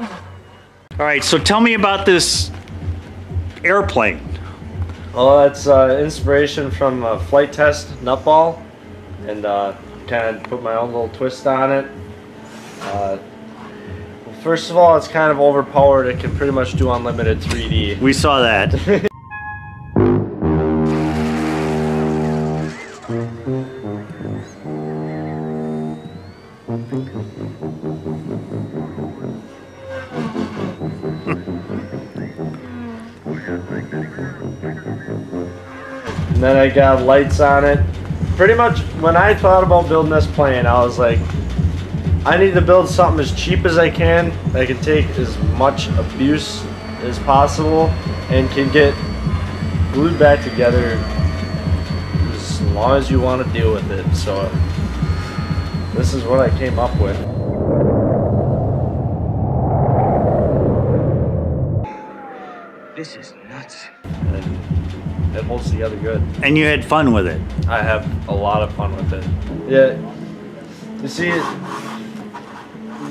All right, so tell me about this airplane. Well, it's uh, inspiration from a Flite Test nutball, and uh, kind of put my own little twist on it. Uh, well, first of all, it's kind of overpowered. It can pretty much do unlimited 3D. We saw that. And then I got lights on it. Pretty much when I thought about building this plane, I was like, I need to build something as cheap as I can that can take as much abuse as possible and can get glued back together as long as you want to deal with it. So this is what I came up with. This is nuts. And it holds together good. and you had fun with it. I have a lot of fun with it. Yeah. You see,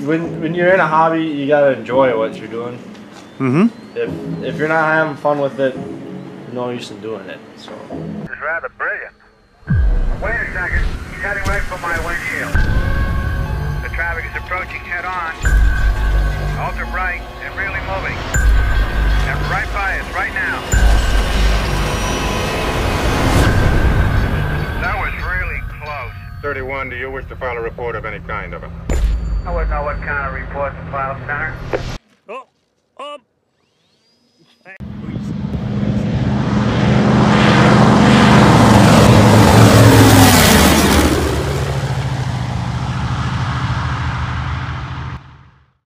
when when you're in a hobby, you gotta enjoy what you're doing. Mm-hmm. If if you're not having fun with it, no use in doing it. So It's rather brilliant. Wait a second. He's heading right for my windshield. The traffic is approaching head on. Ultra bright and really moving. 31, do you wish to file a report of any kind of it? I wouldn't know what kind of report to file, Center.